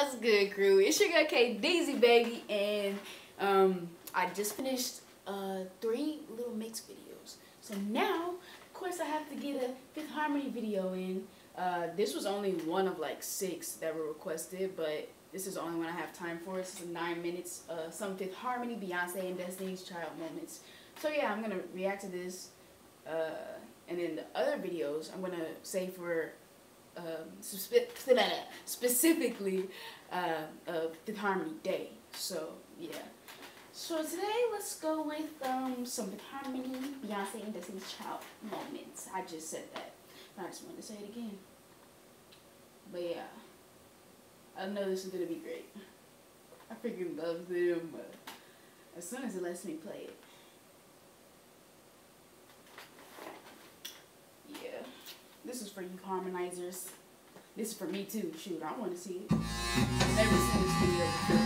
What's good, crew? It's your girl K Deezy, baby, and um, I just finished uh, three Little Mix videos. So now, of course, I have to get a Fifth Harmony video in. Uh, this was only one of like six that were requested, but this is the only one I have time for. It's nine minutes, uh, some Fifth Harmony, Beyonce, and Destiny's Child moments. So yeah, I'm gonna react to this, uh, and then the other videos I'm gonna say for um, specifically uh, of Fifth Harmony Day. So yeah. So today let's go with um, some Fifth Harmony, Beyonce and Destiny's Child moments. I just said that. I just wanted to say it again. But yeah, I know this is gonna be great. I freaking love them. As soon as it lets me play it. This is for you harmonizers. This is for me too. Shoot, I want to see it. I've never seen this video before.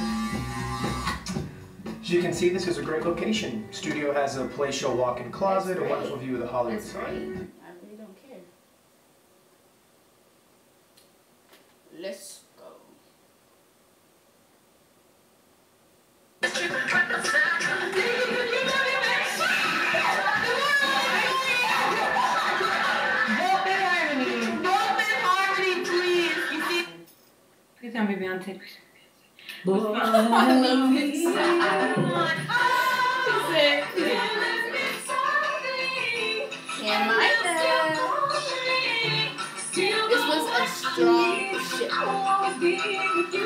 As you can see, this is a great location. Studio has a palatial walk-in closet, a wonderful view of the Hollywood That's sign. Great. I really don't care. Let's tell me Beyonce. Boy, oh, I love this. Can my This was a strong ship.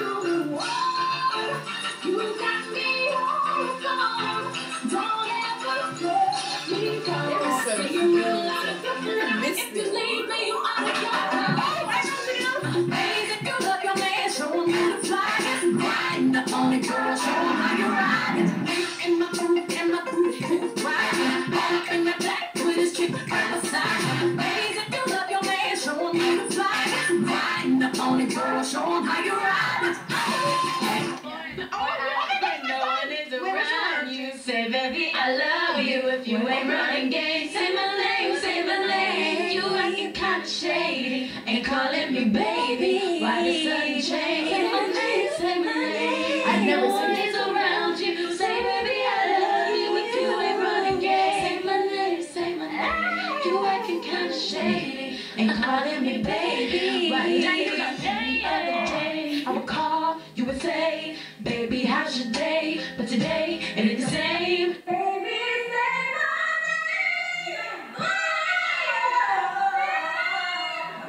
Show how you ride it. Say, baby, I love you. If you ain't running game, say my name, say my name. You acting kinda shady, ain't calling how's your day? But today it ain't the same. Baby, say my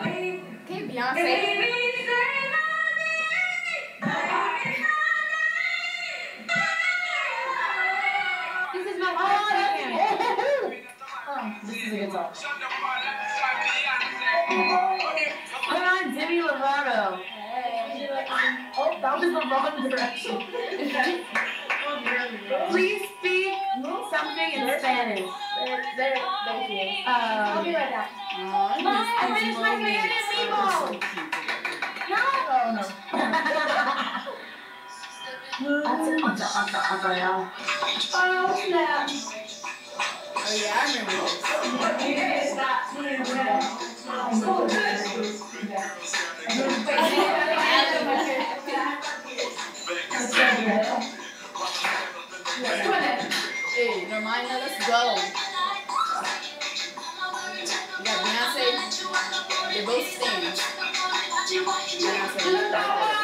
name. Okay, Beyonce. Baby, say my name. This is my oh, oh, this is a good song. The wrong direction. Please speak something in Spanish. There, there, there she is. Um, I'll be right back. Mom, I finished my Spanish meatballs. No. Oh, no. Oh, snap. Oh, yeah, I remember Hey, Normani, let's go. You got Beyonce. They both stand. Beyonce.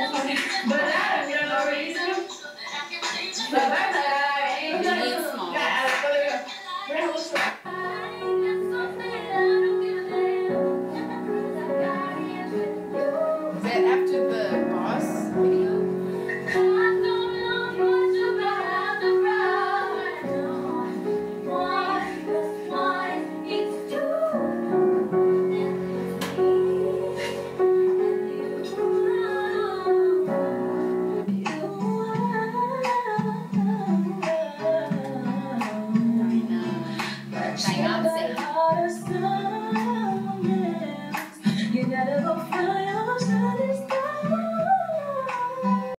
but that, you know, the reason, but that, Diana